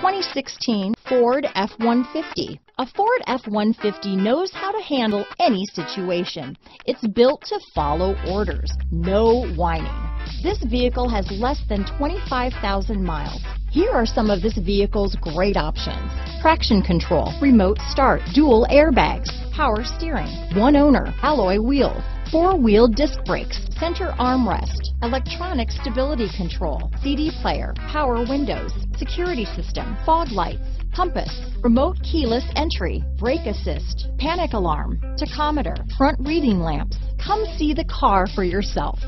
2016 Ford F-150. A Ford F-150 knows how to handle any situation. It's built to follow orders, no whining. This vehicle has less than 25,000 miles. Here are some of this vehicle's great options. Traction control, remote start, dual airbags, power steering, one owner, alloy wheels, four-wheel disc brakes, center armrest, electronic stability control, CD player, power windows, security system, fog lights, compass, remote keyless entry, brake assist, panic alarm, tachometer, front reading lamps. Come see the car for yourself.